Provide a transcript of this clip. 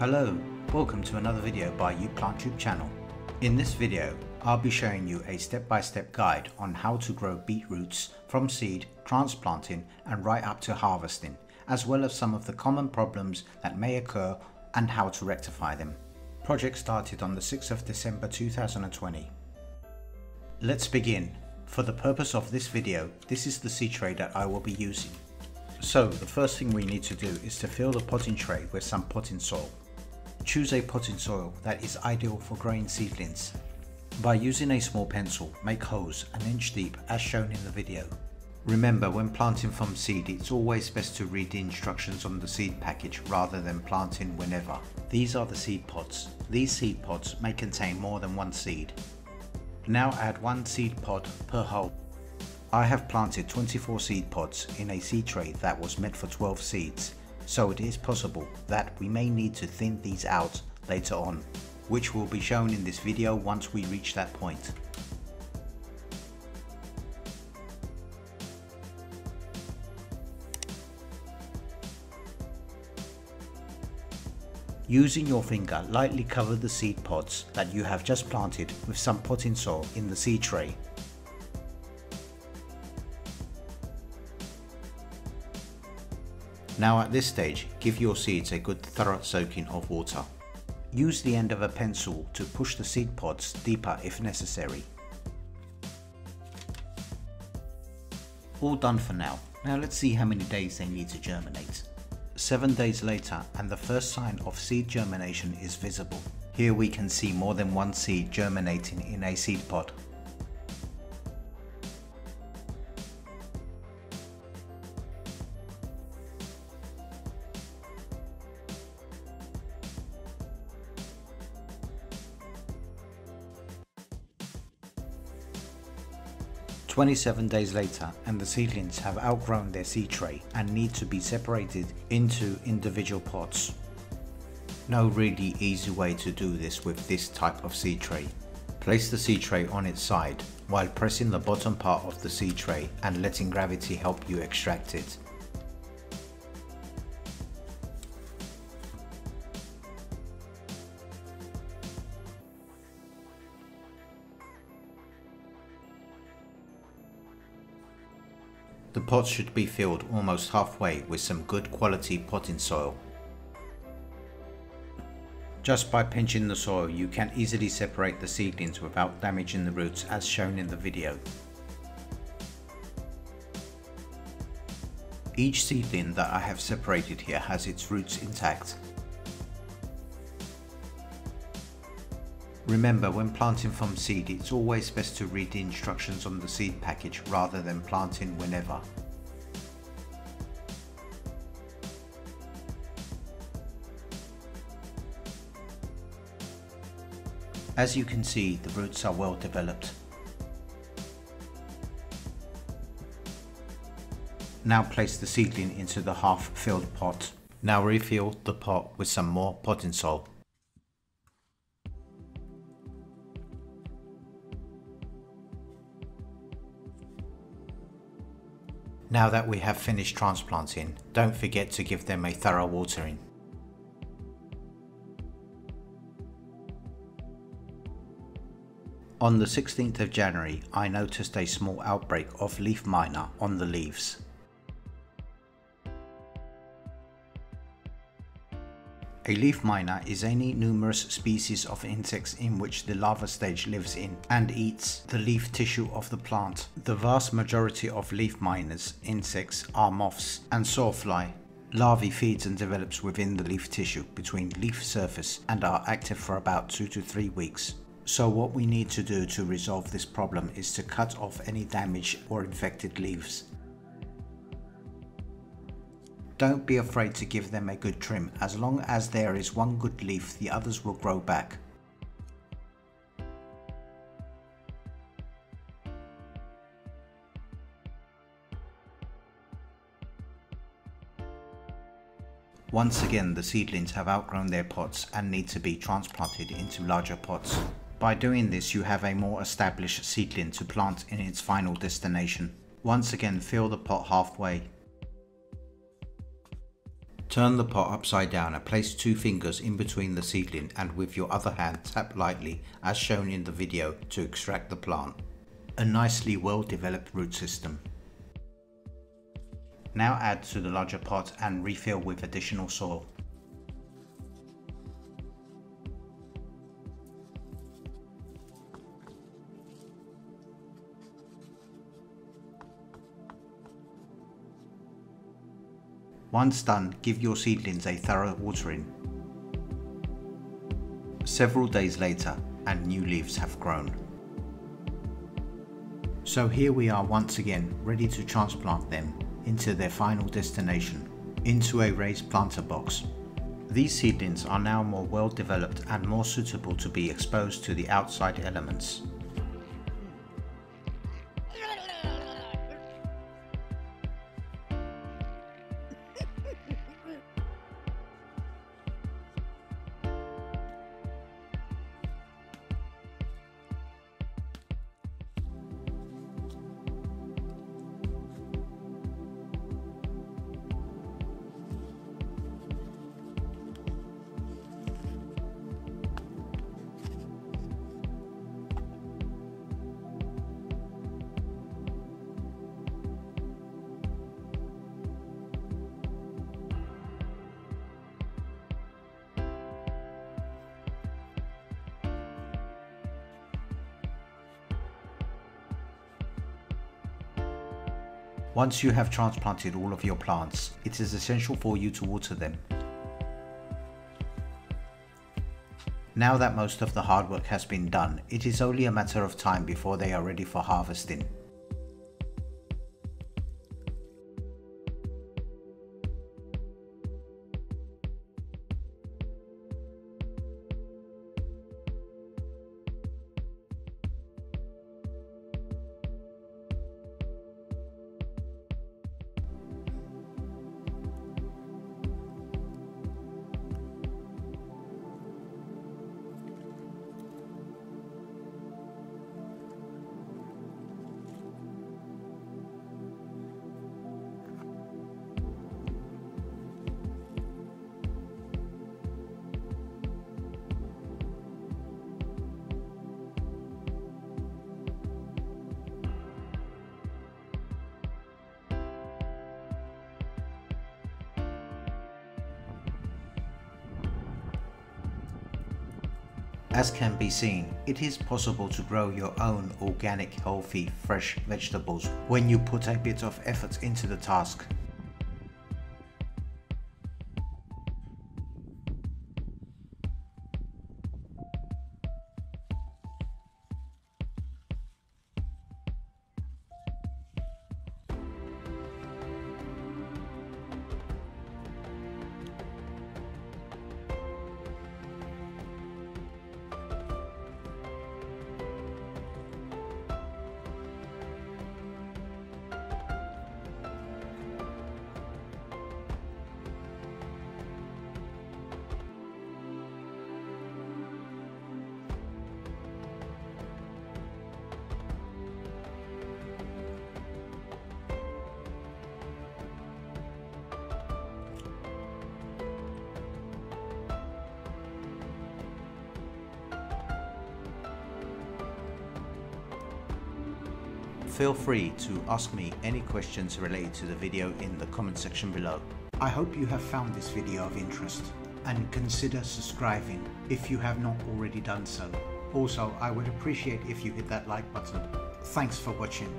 Hello, welcome to another video by You Plant YouPlantTube channel. In this video, I'll be showing you a step-by-step -step guide on how to grow beetroots from seed, transplanting and right up to harvesting, as well as some of the common problems that may occur and how to rectify them. Project started on the 6th of December 2020. Let's begin. For the purpose of this video, this is the seed tray that I will be using. So the first thing we need to do is to fill the potting tray with some potting soil. Choose a potting soil that is ideal for growing seedlings. By using a small pencil, make holes an inch deep as shown in the video. Remember when planting from seed it's always best to read the instructions on the seed package rather than planting whenever. These are the seed pods. These seed pods may contain more than one seed. Now add one seed pod per hole. I have planted 24 seed pods in a seed tray that was meant for 12 seeds so it is possible that we may need to thin these out later on, which will be shown in this video once we reach that point. Using your finger, lightly cover the seed pods that you have just planted with some potting soil in the seed tray Now at this stage, give your seeds a good thorough soaking of water. Use the end of a pencil to push the seed pods deeper if necessary. All done for now. Now let's see how many days they need to germinate. 7 days later and the first sign of seed germination is visible. Here we can see more than one seed germinating in a seed pod. 27 days later and the seedlings have outgrown their seed tray and need to be separated into individual pots. No really easy way to do this with this type of seed tray. Place the seed tray on its side while pressing the bottom part of the seed tray and letting gravity help you extract it. The pots should be filled almost halfway with some good quality potting soil. Just by pinching the soil you can easily separate the seedlings without damaging the roots as shown in the video. Each seedling that I have separated here has its roots intact Remember when planting from seed it's always best to read the instructions on the seed package rather than planting whenever. As you can see the roots are well developed. Now place the seedling into the half filled pot. Now refill the pot with some more potting soil. Now that we have finished transplanting, don't forget to give them a thorough watering. On the 16th of January, I noticed a small outbreak of leaf miner on the leaves. A leaf miner is any numerous species of insects in which the larva stage lives in and eats the leaf tissue of the plant. The vast majority of leaf miners insects are moths and sawfly. Larvae feeds and develops within the leaf tissue between leaf surface and are active for about 2 to 3 weeks. So what we need to do to resolve this problem is to cut off any damaged or infected leaves. Don't be afraid to give them a good trim. As long as there is one good leaf, the others will grow back. Once again, the seedlings have outgrown their pots and need to be transplanted into larger pots. By doing this, you have a more established seedling to plant in its final destination. Once again, fill the pot halfway Turn the pot upside down and place two fingers in between the seedling and with your other hand tap lightly as shown in the video to extract the plant. A nicely well developed root system. Now add to the larger pot and refill with additional soil. Once done, give your seedlings a thorough watering. Several days later and new leaves have grown. So here we are once again ready to transplant them into their final destination, into a raised planter box. These seedlings are now more well developed and more suitable to be exposed to the outside elements. Once you have transplanted all of your plants, it is essential for you to water them. Now that most of the hard work has been done, it is only a matter of time before they are ready for harvesting. As can be seen, it is possible to grow your own organic, healthy, fresh vegetables when you put a bit of effort into the task. Feel free to ask me any questions related to the video in the comment section below. I hope you have found this video of interest and consider subscribing if you have not already done so. Also, I would appreciate if you hit that like button. Thanks for watching.